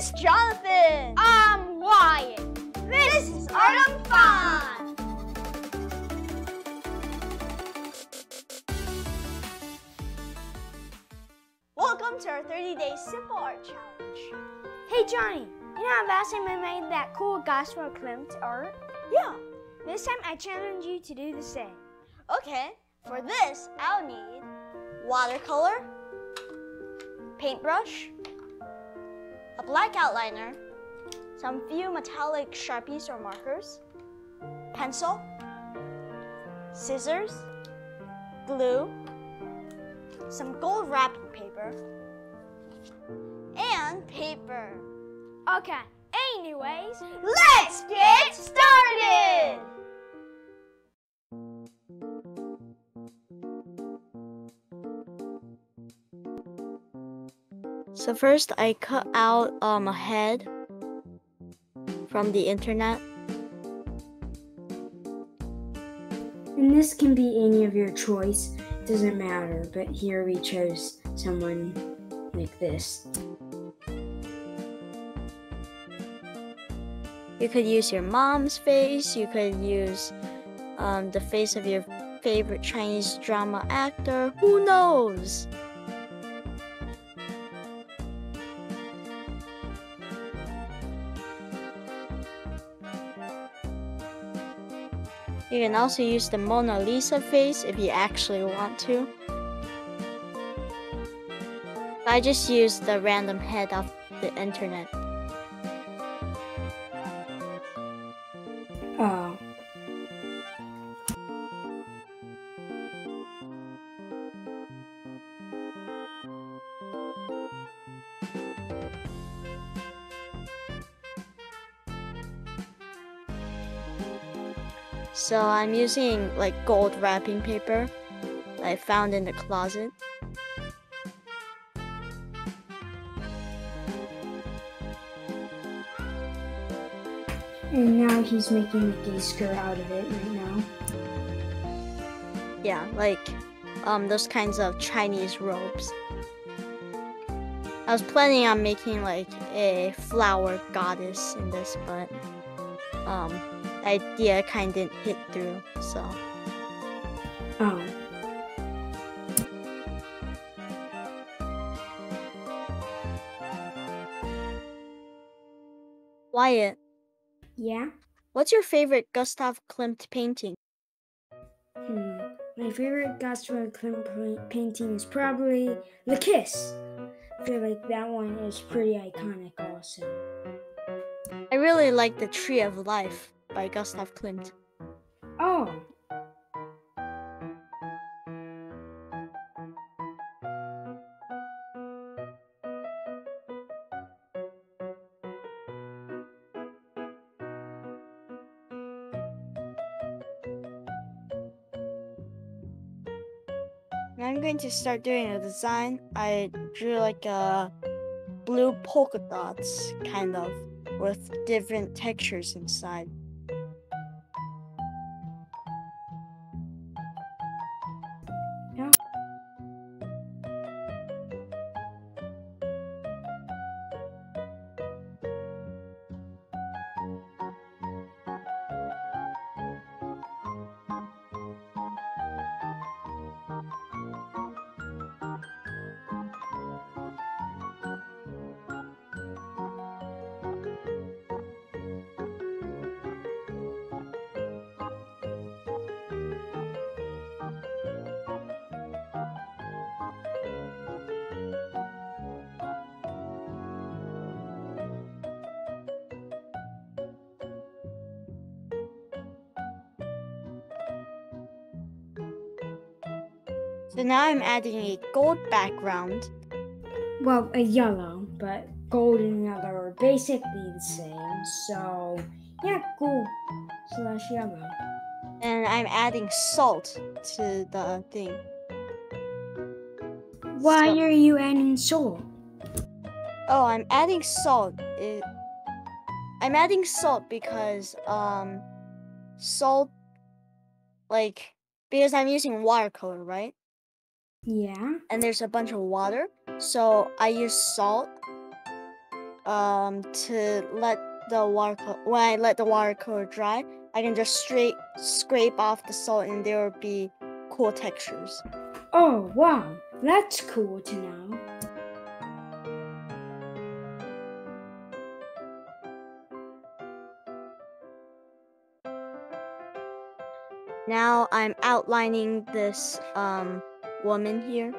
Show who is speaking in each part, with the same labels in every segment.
Speaker 1: is Jonathan.
Speaker 2: I'm Wyatt.
Speaker 1: This is Art Fun. Welcome to our 30 day simple art challenge.
Speaker 2: Hey Jonny, you know last time I made that cool Joshua Klimt art?
Speaker 1: Yeah.
Speaker 2: This time I challenge you to do the same.
Speaker 1: Okay, for this I'll need watercolor, paintbrush, a black outliner, some few metallic sharpies or markers, pencil, scissors, glue, some gold wrapping paper, and paper.
Speaker 2: Okay, anyways,
Speaker 1: Let's get started!
Speaker 3: So first I cut out um, a head from the internet.
Speaker 4: And this can be any of your choice, doesn't matter, but here we chose someone like this.
Speaker 3: You could use your mom's face, you could use um, the face of your favorite Chinese drama actor, who knows? You can also use the Mona Lisa face if you actually want to. I just used the random head off the internet. So I'm using like gold wrapping paper I found in the closet.
Speaker 4: and now he's making a gay skirt out of it right now.
Speaker 3: Yeah, like um those kinds of Chinese robes. I was planning on making like a flower goddess in this, but um idea kind of didn't hit through, so
Speaker 4: Oh,
Speaker 3: Wyatt,
Speaker 4: yeah?
Speaker 3: what's your favorite Gustav Klimt painting?
Speaker 4: Hmm. My favorite Joshua Klimt painting is probably The Kiss. I feel like that one is pretty iconic also.
Speaker 3: I really like The Tree of Life by Gustav Klimt.
Speaker 4: Oh,
Speaker 3: I'm going to start doing a design. I drew like a blue polka dots, kind of, with different textures inside. So now I'm adding a gold background.
Speaker 4: Well, a yellow, but gold and yellow are basically the same. So, yeah, gold slash yellow.
Speaker 3: And I'm adding salt to the thing.
Speaker 4: Why
Speaker 3: So-
Speaker 4: are you adding salt?
Speaker 3: Oh, I'm adding salt. It, I'm adding salt because um salt like because I'm using watercolor, right?
Speaker 4: Yeah.
Speaker 3: And there's a bunch of water. So I use salt um to let the watercolor when I let the watercolor dry, I can just straight scrape off the salt and there will be cool textures.
Speaker 4: Oh, wow. That's cool to know.
Speaker 3: Now I'm outlining this um woman here.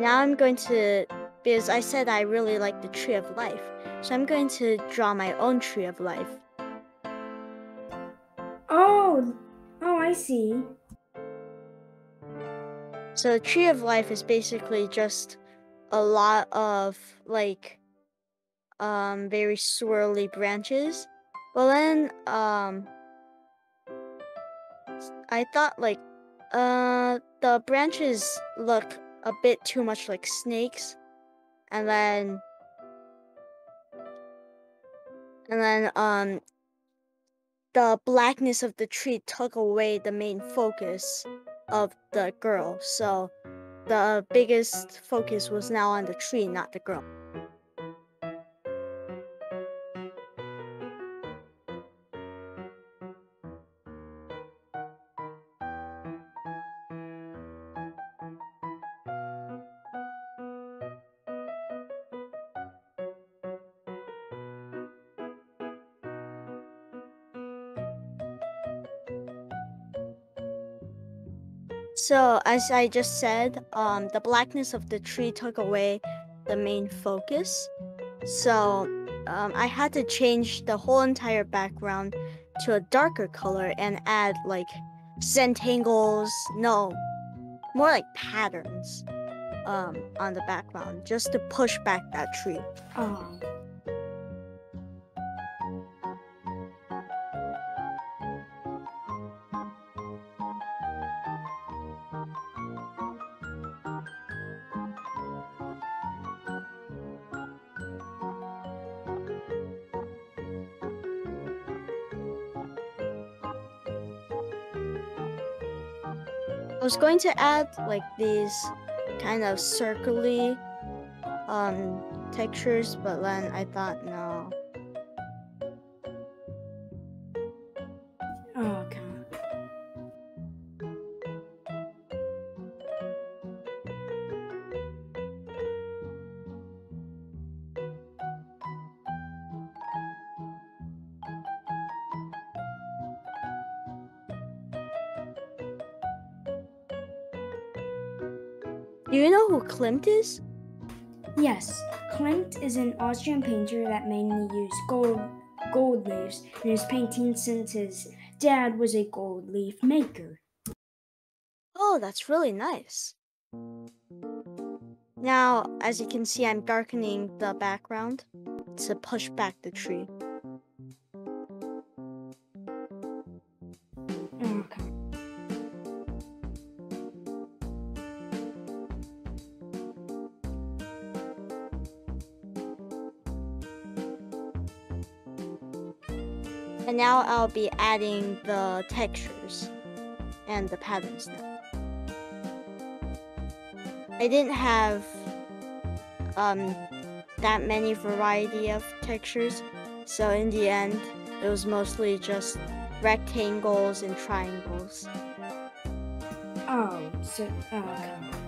Speaker 3: Now I'm going to, because I said I really like the tree of life, so I'm going to draw my own tree of life.
Speaker 4: Oh, oh, I see.
Speaker 3: So the tree of life is basically just a lot of like um very swirly branches. But then um I thought like uh the branches look a bit too much like snakes and then and then um the blackness of the tree took away the main focus of the girl. So the biggest focus was now on the tree, not the girl. So as I just said, um, the blackness of the tree took away the main focus. So um, I had to change the whole entire background to a darker color and add like Zentangles, no, more like patterns um, on the background just to push back that tree.
Speaker 4: Oh.
Speaker 3: Was going to add like these kind of circly um textures, but then I thought no. Do you know who Klimt is?
Speaker 4: Yes, Klimt is an Austrian painter that mainly used gold gold leaves in his paintings since his dad was a gold leaf maker.
Speaker 3: Oh, that's really nice. Now, as you can see, I'm darkening the background to push back the tree. And now I'll be adding the textures and the patterns now. I didn't have um, that many variety of textures, so in the end, it was mostly just rectangles and triangles.
Speaker 4: Oh, so oh, okay.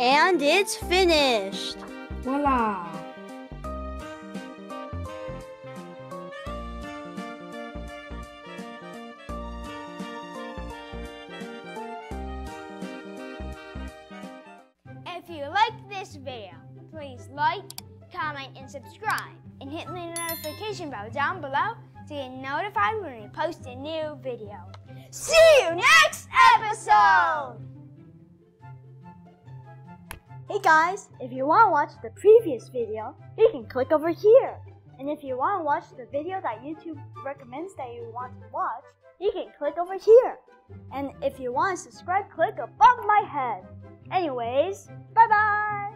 Speaker 5: And it's finished.
Speaker 6: Voila!
Speaker 4: If you like this video, please like, comment, and subscribe. And hit the notification bell down below to get notified when we post a new video.
Speaker 3: See you next episode! Hey guys, if you want to watch the previous video, you can click over here. And if you want to watch the video that YouTube recommends that you want to watch, you can click over here. And if you want to subscribe, click above my head. Anyways, bye bye!